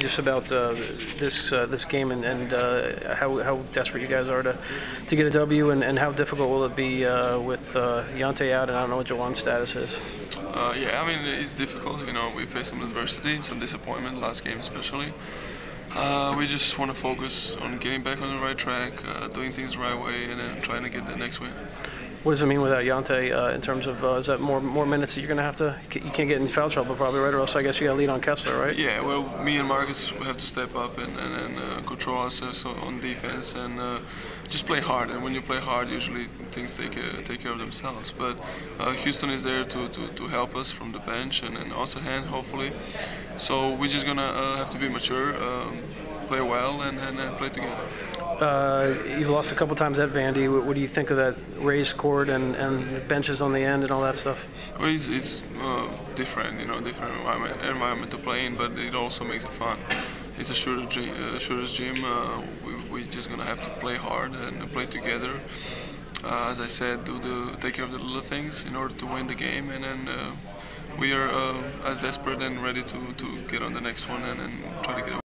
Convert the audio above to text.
Just about uh, this uh, this game and, and uh, how how desperate you guys are to to get a W and, and how difficult will it be uh, with uh, Yante out and I don't know what Juwan's status is. Uh, yeah, I mean it's difficult. You know, we faced some adversity, some disappointment last game especially. Uh, we just want to focus on getting back on the right track, doing things the right way, and then trying to get the next win. What does it mean without Yante uh, in terms of uh, is that more more minutes that you're going to have to you can't get in foul trouble probably right or else I guess you got to lead on Kessler right? Yeah, well, me and Marcus we have to step up and, and, and uh, control ourselves on defense and uh, just play hard. And when you play hard, usually things take take care of themselves. But uh, Houston is there to, to, to help us from the bench and, and also hand hopefully. So we're just gonna uh, have to be mature, um, play well, and, and play together. Uh, you've lost a couple times at Vandy. What, what, do you think of that raised court and, and benches on the end and all that stuff? Well, it's, it's uh, different, you know, different environment, environment to play in, but it also makes it fun. It's a shooter's gym. Uh, gym. Uh, we, we're just gonna have to play hard and play together. Uh, as I said, do the take care of the little things in order to win the game, and then uh, we are as desperate and ready to, to get on the next one and, and try to get.